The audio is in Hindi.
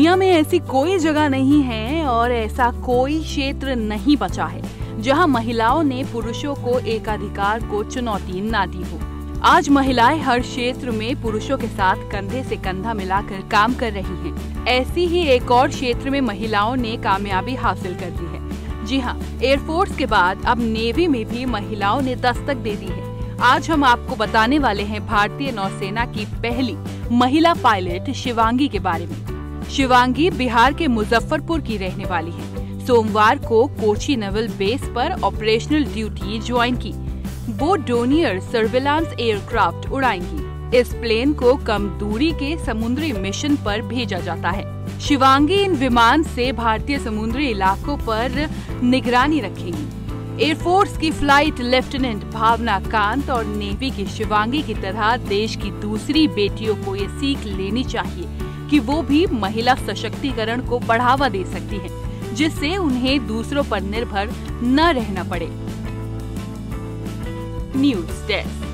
ऐसी कोई जगह नहीं है और ऐसा कोई क्षेत्र नहीं बचा है, जहाँ महिलाओं ने पुरुषों को एकाधिकार को चुनौती ना दी हो। आज महिलाएँ हर क्षेत्र में पुरुषों के साथ कंधे से कंधा मिलाकर काम कर रही हैं। ऐसी ही एक और क्षेत्र में महिलाओं ने कामयाबी हासिल कर दी है। जी हाँ एयरफोर्स के बाद अब नेवी में भी महिलाओं ने दस्तक दे दी है। आज हम आपको बताने वाले हैं भारतीय नौसेना की पहली महिला पायलट शिवांगी के बारे में। शिवांगी बिहार के मुजफ्फरपुर की रहने वाली है। सोमवार को कोची नेवल बेस पर ऑपरेशनल ड्यूटी ज्वाइन की। वो डोनियर सर्विलांस एयरक्राफ्ट उड़ाएँगी। इस प्लेन को कम दूरी के समुद्री मिशन पर भेजा जाता है। शिवांगी इन विमान से भारतीय समुद्री इलाकों पर निगरानी रखेंगी। एयरफोर्स की फ़्लाइट लेफ्टिनेंट भावना कांत और नेवी की शिवांगी की तरह देश की दूसरी बेटियों को ये सीख लेनी चाहिए। कि वो भी महिला सशक्तिकरण को बढ़ावा दे सकती हैं, जिससे उन्हें दूसरों पर निर्भर न रहना पड़े। News desk.